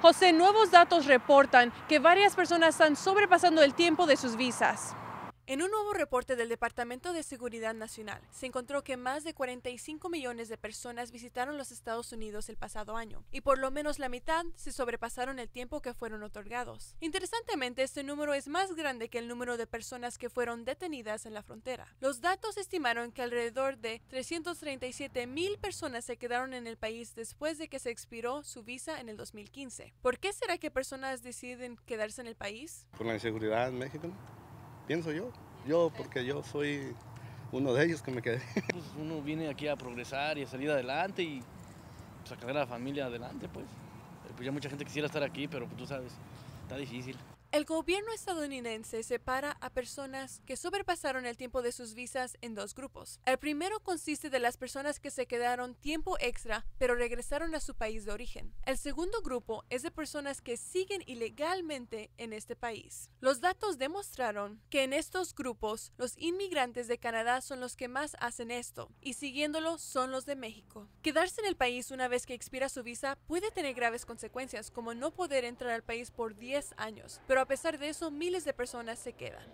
José, nuevos datos reportan que varias personas están sobrepasando el tiempo de sus visas. En un nuevo reporte del Departamento de Seguridad Nacional, se encontró que más de 45 millones de personas visitaron los Estados Unidos el pasado año, y por lo menos la mitad se sobrepasaron el tiempo que fueron otorgados. Interesantemente, este número es más grande que el número de personas que fueron detenidas en la frontera. Los datos estimaron que alrededor de 337 mil personas se quedaron en el país después de que se expiró su visa en el 2015. ¿Por qué será que personas deciden quedarse en el país? Por la inseguridad en México pienso yo. Yo, porque yo soy uno de ellos que me quedé. Pues uno viene aquí a progresar y a salir adelante y sacar pues, a la familia adelante, pues. Pues ya mucha gente quisiera estar aquí, pero pues, tú sabes, está difícil. El gobierno estadounidense separa a personas que sobrepasaron el tiempo de sus visas en dos grupos. El primero consiste de las personas que se quedaron tiempo extra pero regresaron a su país de origen. El segundo grupo es de personas que siguen ilegalmente en este país. Los datos demostraron que en estos grupos los inmigrantes de Canadá son los que más hacen esto y siguiéndolo son los de México. Quedarse en el país una vez que expira su visa puede tener graves consecuencias como no poder entrar al país por 10 años, pero a pesar de eso, miles de personas se quedan.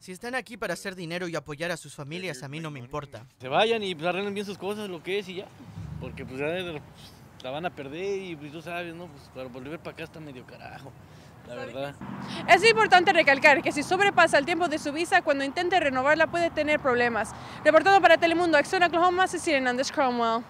Si están aquí para hacer dinero y apoyar a sus familias, a mí no me importa. Se vayan y pues, arreglen bien sus cosas, lo que es y ya. Porque pues ya la van a perder y pues tú sabes, ¿no? Pues para volver para acá está medio carajo. La verdad. Es importante recalcar que si sobrepasa el tiempo de su visa, cuando intente renovarla puede tener problemas. Reportando para Telemundo, Acción Oklahoma, Cecilia Hernández Cromwell.